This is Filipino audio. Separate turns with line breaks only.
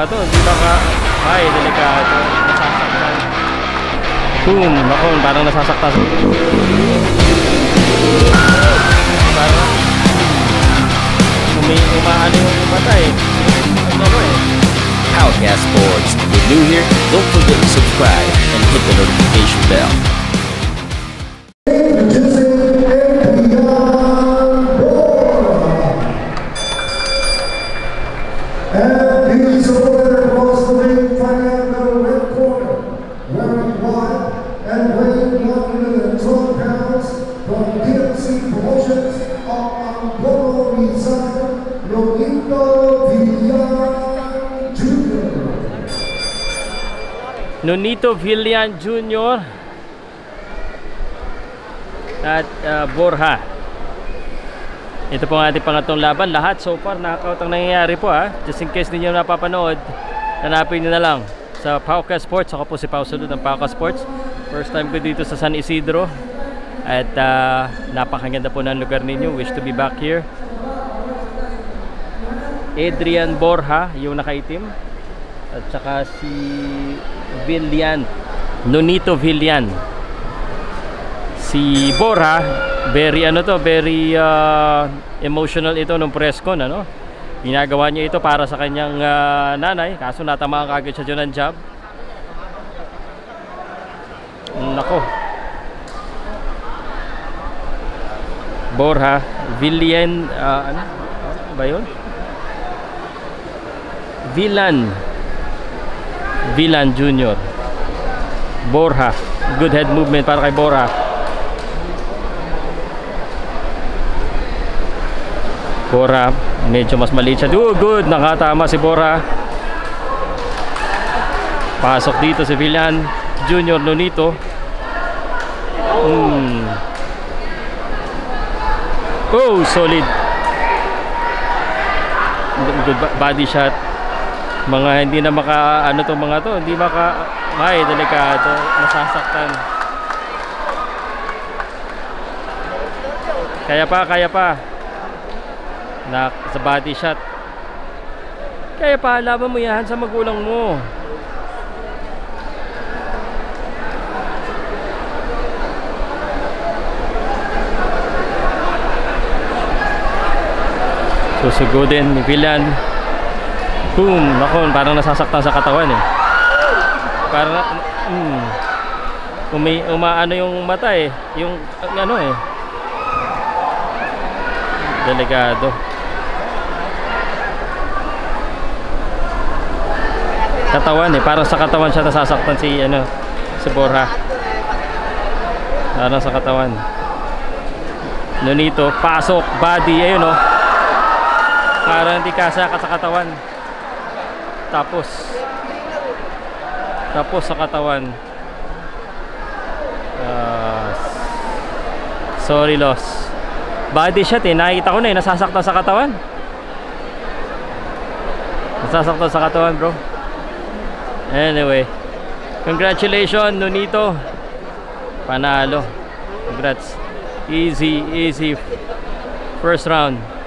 mga to, hindi baka, ay, delikado, nasasaktan. Boom, ako, parang nasasaktan. Parang, umi, umaano yung mata eh. Ano eh.
Powercast Sports. If you're new here, don't forget to subscribe and hit the notification bell.
And Nonito
Villan Jr. at uh, Borja. Ito po ang ating pangatong laban. Lahat so far knockout ang nangyayari po ha. Just in case ninyo napapanood, hanapin nyo na lang sa Pauka Sports. Ako po si Pau Salud ng Pauka Sports. First time ko dito sa San Isidro. At uh, napakaganda po ng lugar ninyo. Wish to be back here. Adrian Borja, yung nakaitim. At saka si Villan. Nonito Villan. Si Borja, very ano to, very uh, emotional ito nung press con, ano? Ginagawa niya ito para sa kanyang uh, nanay, kaso natamaan kagad siya dyan ng job. Nako. Borja, Villan, uh? Ano ba yun? Villan. Villan Jr. Borja. Good head movement para kay Borja. Bora, medyo mas maliit siya. Oh, good, nakatama si Bora. Pasok dito si Villan Junior Nonito. Hmm. Oh, solid. Good body shot. Mga hindi na maka ano to mga to, hindi maka ay delikado, masasaktan. Kaya pa, kaya pa na sa body shot. Kaya paalaman mo yan sa magulang mo. Susugudin ni Villan. Boom! Nako, parang nasasaktan sa katawan eh. Parang, mm, umi, umaano yung mata eh. Yung, ano eh. Delikado. Katawan eh, parang sa katawan siya nasasaktan si ano, si Borja. Parang sa katawan. Nonito, pasok, body, ayun oh. Parang hindi kasaka sa katawan. Tapos tapos sa katawan. Ah, sorry loss. Body shot eh, nakikita ko na eh, nasasaktan sa katawan. Nasasaktan sa katawan bro. Anyway, congratulations Nonito. Panalo. Congrats. Easy, easy first round.